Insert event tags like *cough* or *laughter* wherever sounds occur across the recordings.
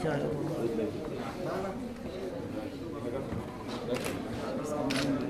Bismillahirrahmanirrahim.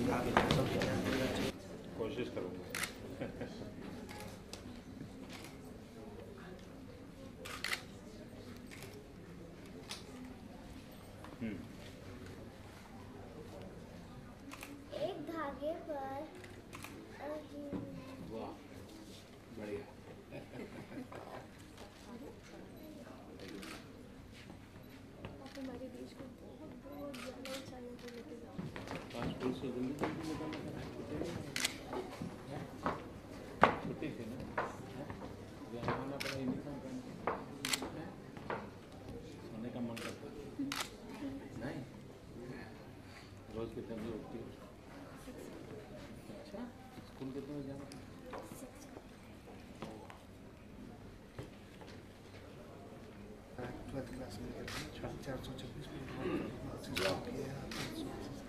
एक धागे पर वाह बढ़िया। हमारे देश को बहुत बहुत ज़्यादा ऊंचाइयों पर लेके जाओ। निकालना छुट्टी थी ना? हैं? यहाँ आना रोज कितने बजे उठती हो? अच्छा। स्कूल कितने बजे जाना? ट्वेल्थ क्लास में चार सौ छब्बीस बहुत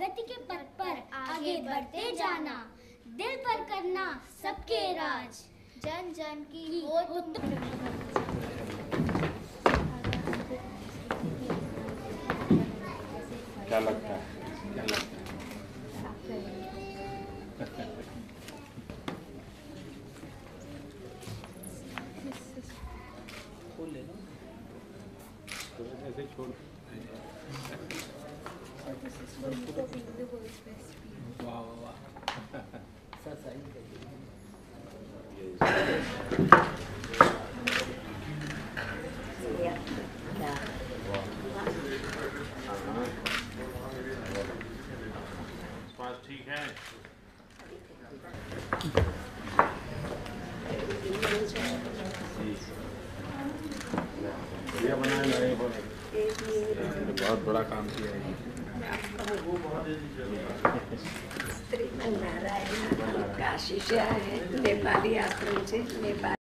प्रगति के पथ पर आगे बढ़ते जाना। दिल पर करना सबके राज। जन जन की हो क्या लगता है? क्या लगता है? *laughs* तो ऐसे छोड़। best. Wow, wow, wow. *laughs* बहुत बड़ा काम किया है। काशी से आए नेपाली आश्रम से नेपाल।